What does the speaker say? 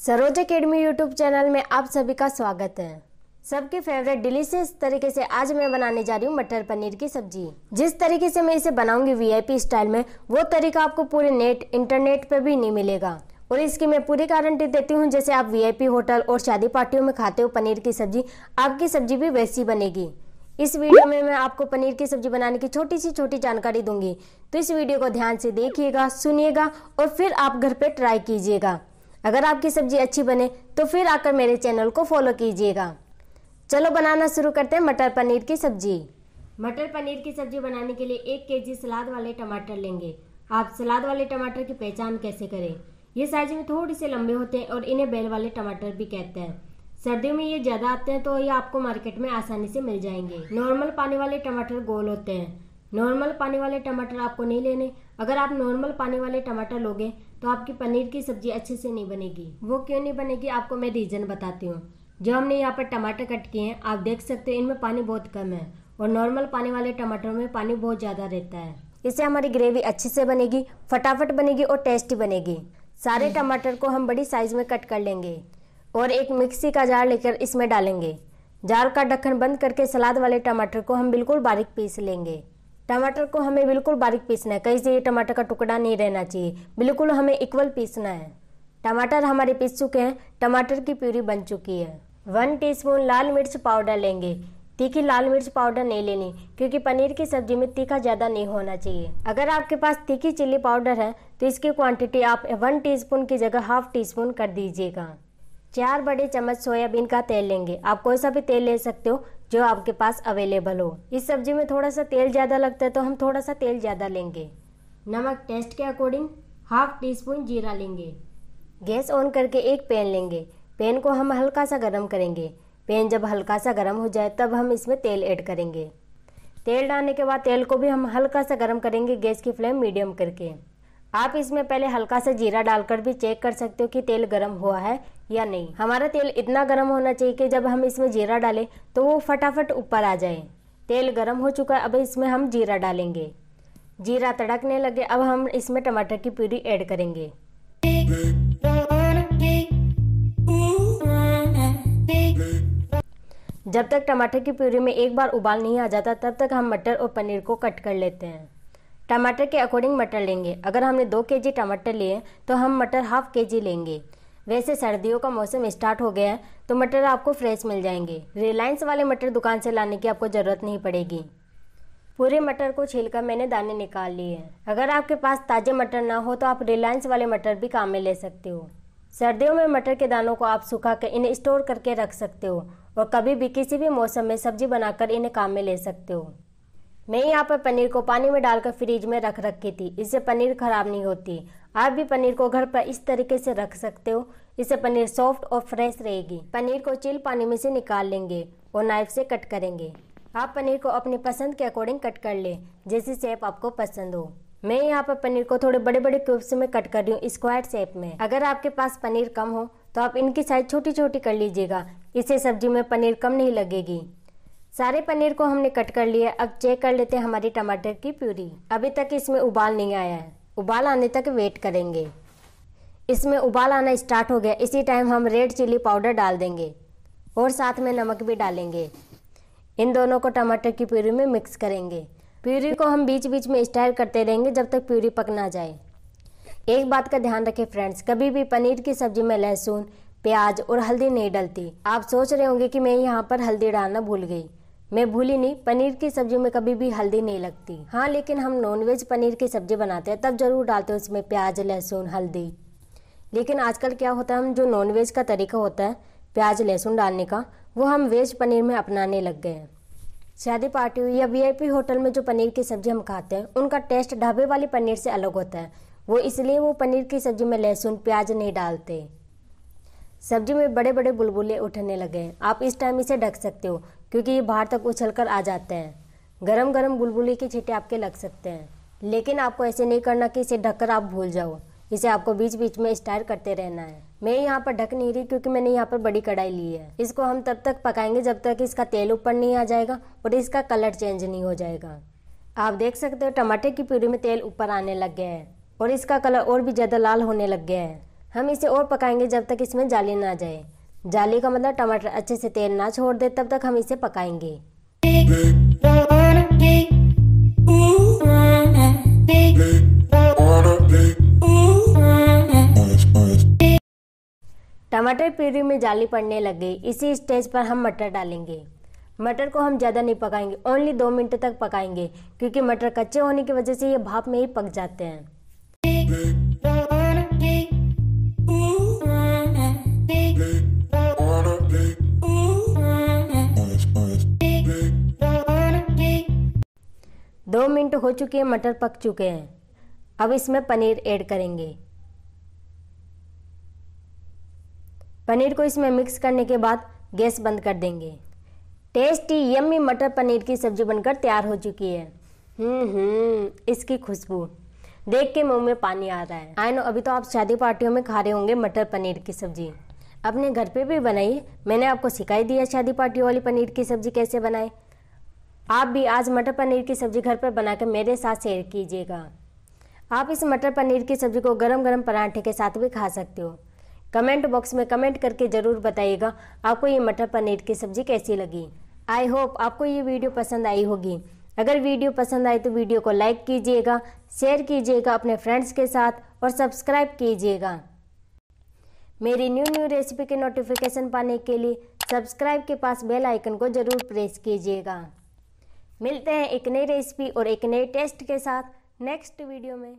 Saroj academy YouTube channel में आप सभी का स्वागत है। सबके फेवरेट डिलीशियस तरीके से आज मैं बनाने जा रही हूँ मटर पनीर की सब्ज़ी। जिस तरीके से मैं इसे बनाऊँगी वीआईपी स्टाइल में, वो तरीका आपको पूरे नेट इंटरनेट पर भी नहीं मिलेगा। और इसकी मैं पूरी गारंटी देती हूँ, जैसे आप वीआईपी होटल और शादी पार्टियों में खाते हो पनीर की सब्ज़ी, आपकी सब्ज़ी भी वैसी बनेगी। इस वीडियो में मैं आपको पनीर की सब्ज़ी बनाने की छोटी सी छोटी जानकारी दूँगी। तो इस वीडियो को ध्यान से देखिएगा, सुनिएगा और फिर आप घर पे ट्राई कीजिएगा। अगर आपकी सब्ज़ी अच्छी बने तो फिर आकर मेरे चैनल को फॉलो कीजिएगा। चलो बनाना शुरू करते हैं मटर पनीर की सब्ज़ी। मटर पनीर की सब्ज़ी बनाने के लिए एक के सलाद वाले टमाटर लेंगे। आप सलाद वाले टमाटर की पहचान कैसे करें? ये साइज़ में थोड़े से लंबे होते हैं और इन्हें बेल वाले टमाटर भी कहते हैं। सर्दियों में ये ज़्यादा आते हैं तो ये आपको मार्केट में आसानी से मिल जाएँगे। नॉर्मल पानी वाले टमाटर गोल होते हैं। नॉर्मल पानी वाले टमाटर आपको नहीं लेने। अगर आप नॉर्मल पानी वाले टमाटर लोगे तो आपकी पनीर की सब्ज़ी अच्छे से नहीं बनेगी। वो क्यों नहीं बनेगी, आपको मैं रीजन बताती हूँ। जो हमने यहाँ पर टमाटर कट किए हैं, आप देख सकते हो, इनमें पानी बहुत कम है और नॉर्मल पानी वाले टमाटरों में पानी बहुत ज़्यादा रहता है। इससे हमारी ग्रेवी अच्छे से बनेगी, फटाफट बनेगी और टेस्टी बनेगी। सारे टमाटर को हम बड़ी साइज़ में कट कर लेंगे और एक मिक्सी का जार लेकर इसमें डालेंगे। जार का ढक्कन बंद करके सलाद वाले टमाटर को हम बिल्कुल बारीक पीस लेंगे। टमाटर को हमें बिल्कुल बारीक पीसना है। कहीं से ये टमाटर का टुकड़ा नहीं रहना चाहिए। बिल्कुल हमें इक्वल पीसना है। टमाटर हमारे पीस चुके हैं। टमाटर की प्यूरी बन चुकी है। वन टीस्पून लाल मिर्च पाउडर लेंगे। तीखी लाल मिर्च पाउडर नहीं लेनी, क्योंकि पनीर की सब्ज़ी में तीखा ज़्यादा नहीं होना चाहिए। अगर आपके पास तीखी चिल्ली पाउडर है तो इसकी क्वांटिटी आप वन टीस्पून की जगह हाफ़ टी स्पून कर दीजिएगा। चार बड़े चम्मच सोयाबीन का तेल लेंगे। आप कोई सा भी तेल ले सकते हो, जो आपके पास अवेलेबल हो। इस सब्ज़ी में थोड़ा सा तेल ज़्यादा लगता है तो हम थोड़ा सा तेल ज़्यादा लेंगे। नमक टेस्ट के अकॉर्डिंग हाफ़ टी स्पून जीरा लेंगे। गैस ऑन करके एक पैन लेंगे। पैन को हम हल्का सा गर्म करेंगे। पैन जब हल्का सा गर्म हो जाए, तब हम इसमें तेल ऐड करेंगे। तेल डालने के बाद तेल को भी हम हल्का सा गर्म करेंगे गैस की फ्लेम मीडियम करके। आप इसमें पहले हल्का सा जीरा डालकर भी चेक कर सकते हो कि तेल गर्म हुआ है या नहीं। हमारा तेल इतना गर्म होना चाहिए कि जब हम इसमें जीरा डालें तो वो फटाफट ऊपर आ जाए। तेल गर्म हो चुका है, अब इसमें हम जीरा डालेंगे। जीरा तड़कने लगे, अब हम इसमें टमाटर की प्यूरी ऐड करेंगे। जब तक टमाटर की प्यूरी में एक बार उबाल नहीं आ जाता, तब तक हम मटर और पनीर को कट कर लेते हैं। टमाटर के अकॉर्डिंग मटर लेंगे। अगर हमने दो के जी टमाटर लिए तो हम मटर हाफ़ के जी लेंगे। वैसे सर्दियों का मौसम स्टार्ट हो गया है तो मटर आपको फ्रेश मिल जाएँगे। रिलायंस वाले मटर दुकान से लाने की आपको ज़रूरत नहीं पड़ेगी। पूरे मटर को छीलकर मैंने दाने निकाल लिए हैं। अगर आपके पास ताज़े मटर ना हो तो आप रिलायंस वाले मटर भी काम में ले सकते हो। सर्दियों में मटर के दानों को आप सुखा कर इन्हें स्टोर करके रख सकते हो, और कभी भी किसी भी मौसम में सब्ज़ी बनाकर इन्हें काम में ले सकते हो। मैं यहाँ पर पनीर को पानी में डालकर फ्रिज में रख रखी थी। इससे पनीर खराब नहीं होती। आप भी पनीर को घर पर इस तरीके से रख सकते हो। इससे पनीर सॉफ्ट और फ्रेश रहेगी। पनीर को चिल पानी में से निकाल लेंगे और नाइफ से कट करेंगे। आप पनीर को अपनी पसंद के अकॉर्डिंग कट कर ले, जैसी शेप आपको पसंद हो। मैं यहाँ पर पनीर को थोड़े बड़े बड़े क्यूब्स में कट कर रही हूँ स्क्वायर शेप में। अगर आपके पास पनीर कम हो तो आप इनकी साइज़ छोटी छोटी कर लीजिएगा। इससे सब्ज़ी में पनीर कम नहीं लगेगी। सारे पनीर को हमने कट कर लिया अब चेक कर लेते हैं हमारी टमाटर की प्यूरी। अभी तक इसमें उबाल नहीं आया है। उबाल आने तक वेट करेंगे। इसमें उबाल आना स्टार्ट हो गया। इसी टाइम हम रेड चिली पाउडर डाल देंगे। और साथ में नमक भी डालेंगे। इन दोनों को टमाटर की प्यूरी में मिक्स करेंगे। प्यूरी को हम बीच बीच में स्टाइल करते रहेंगे जब तक प्यूरी पक ना जाए। एक बात का ध्यान रखें फ्रेंड्स कभी भी पनीर की सब्ज़ी में लहसुन, प्याज और हल्दी नहीं डलती। आप सोच रहे होंगे कि मैं यहाँ पर हल्दी डालना भूल गई। मैं भूली नहीं, पनीर की सब्ज़ी में कभी भी हल्दी नहीं लगती। हाँ लेकिन हम नॉनवेज पनीर की सब्ज़ी बनाते हैं, तब ज़रूर डालते हैं उसमें प्याज, लहसुन, हल्दी। लेकिन आजकल क्या होता है, हम जो नॉनवेज का तरीका होता है, प्याज, लहसुन डालने का, वो हम वेज पनीर में अपनाने लग गए हैं। शादी पार्टी या वीआईपी होटल में जो पनीर की सब्ज़ी हम खाते हैं, उनका टेस्ट ढाबे वाली पनीर से अलग होता है। वो इसलिए वो पनीर की सब्ज़ी में लहसुन, प्याज नहीं डालते। सब्ज़ी में बड़े बड़े बुलबुले उठने लगे हैं। आप इस टाइम इसे ढक सकते हो। क्योंकि ये बाहर तक उछल कर आ जाते हैं। गरम गरम बुलबुली के छीटे आपके लग सकते हैं। लेकिन आपको ऐसे नहीं करना कि इसे ढककर आप भूल जाओ। इसे आपको बीच बीच में स्टाइल करते रहना है। मैं यहाँ पर ढक नहीं रही क्योंकि मैंने यहाँ पर बड़ी कढ़ाई ली है। इसको हम तब तक पकाएँगे जब तक इसका तेल ऊपर नहीं आ जाएगा और इसका कलर चेंज नहीं हो जाएगा। आप देख सकते हो टमाटर की प्यूरी में तेल ऊपर आने लग गया है और इसका कलर और भी ज़्यादा लाल होने लग गया है। हम इसे और पकाएँगे जब तक इसमें जाली ना जाए। जाली का मतलब टमाटर अच्छे से तेल ना छोड़ दे, तब तक हम इसे पकाएँगे। टमाटर प्यूरी में जाली पड़ने लग गई। इसी स्टेज पर हम मटर डालेंगे। मटर को हम ज़्यादा नहीं पकाएँगे ओनली दो मिनट तक पकाएँगे, क्योंकि मटर कच्चे होने की वजह से ये भाप में ही पक जाते हैं। दो मिनट हो चुके हैं, मटर पक चुके हैं। अब इसमें पनीर ऐड करेंगे। पनीर को इसमें मिक्स करने के बाद गैस बंद कर देंगे। टेस्टी, यम्मी मटर पनीर की सब्ज़ी बनकर तैयार हो चुकी है। हम्म हम्म इसकी खुशबू। देख के मुँह में पानी आ रहा है। आई नो अभी तो आप शादी पार्टियों में खा रहे होंगे मटर पनीर की सब्ज़ी। अपने घर पे भी बनाइए। मैंने आपको सिखाई दिया शादी पार्टी वाली पनीर की सब्ज़ी कैसे बनाए। आप भी आज मटर पनीर की सब्ज़ी घर पर बनाकर मेरे साथ शेयर कीजिएगा। आप इस मटर पनीर की सब्ज़ी को गरम गरम पराठे के साथ भी खा सकते हो। कमेंट बॉक्स में कमेंट करके ज़रूर बताइएगा, आपको ये मटर पनीर की सब्ज़ी कैसी लगी। आई होप आपको ये वीडियो पसंद आई होगी। अगर वीडियो पसंद आए तो वीडियो को लाइक कीजिएगा, शेयर कीजिएगा अपने फ्रेंड्स के साथ और सब्सक्राइब कीजिएगा। मेरी न्यू न्यू रेसिपी के नोटिफिकेशन पाने के लिए सब्सक्राइब के पास बेल आइकन को ज़रूर प्रेस कीजिएगा। मिलते हैं एक नई रेसिपी और एक नए टेस्ट के साथ नेक्स्ट वीडियो में।